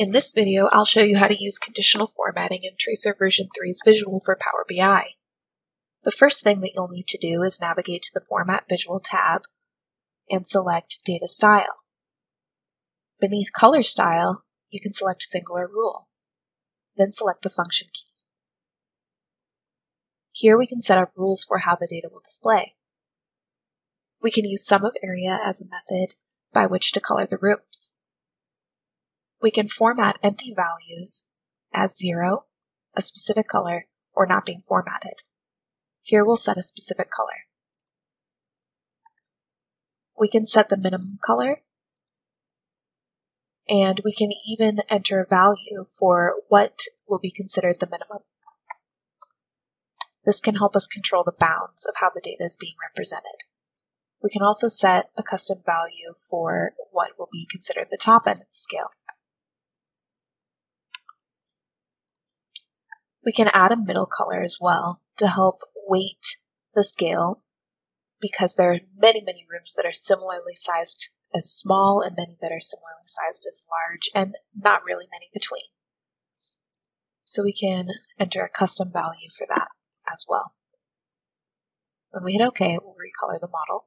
In this video, I'll show you how to use conditional formatting in Tracer version 3's Visual for Power BI. The first thing that you'll need to do is navigate to the Format Visual tab and select Data Style. Beneath Color Style, you can select Singular Rule, then select the function key. Here we can set up rules for how the data will display. We can use sum of area as a method by which to color the rooms. We can format empty values as zero, a specific color, or not being formatted. Here we'll set a specific color. We can set the minimum color, and we can even enter a value for what will be considered the minimum. This can help us control the bounds of how the data is being represented. We can also set a custom value for what will be considered the top end of the scale. We can add a middle color as well to help weight the scale because there are many, many rooms that are similarly sized as small and many that are similarly sized as large and not really many between. So we can enter a custom value for that as well. When we hit OK, we'll recolor the model.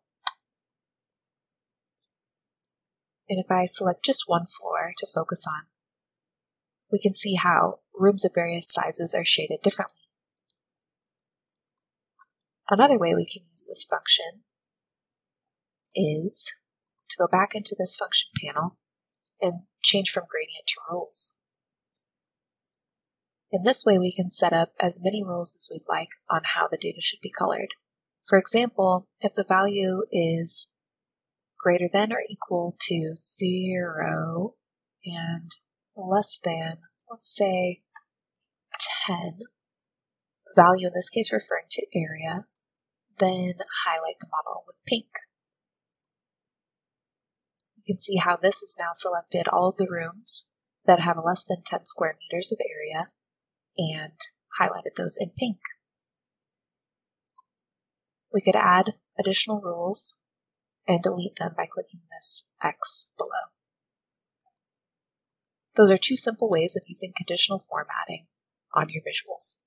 And if I select just one floor to focus on, we can see how rooms of various sizes are shaded differently. Another way we can use this function is to go back into this function panel and change from gradient to rules. In this way, we can set up as many rules as we'd like on how the data should be colored. For example, if the value is greater than or equal to 0 and less than, let's say, 10, value in this case referring to area, then highlight the model with pink. You can see how this has now selected all of the rooms that have less than 10 square meters of area and highlighted those in pink. We could add additional rules and delete them by clicking this X below. Those are two simple ways of using conditional formatting on your visuals.